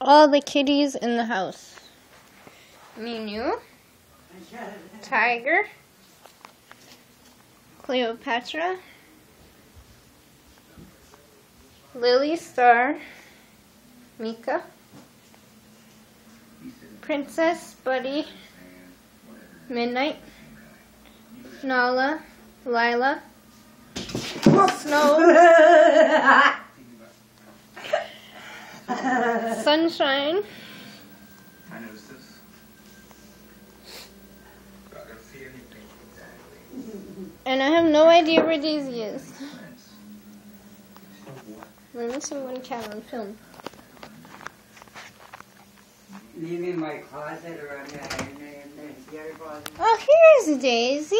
all the kitties in the house. Minu, Tiger, Cleopatra, Lily Star, Mika, Princess Buddy, Midnight, Nala, Lila, Snow, Sunshine, I noticed this. I don't see anything exactly. and I have no idea where Daisy is. Sense. So? We're missing one cat on film. You mean my closet or on the, in the other closet? Oh, here's Daisy.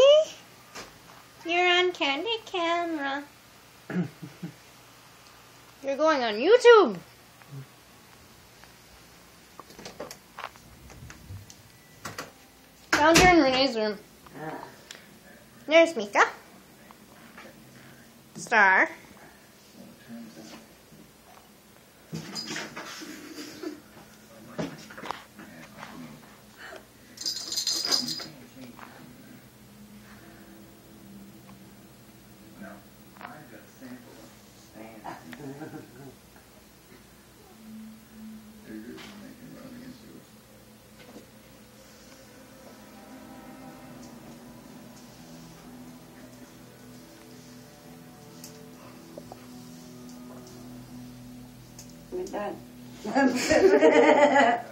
You're on Candid Camera. You're going on YouTube. Found her in Renee's room. There's Mika. Star. 没带。